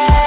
Yeah.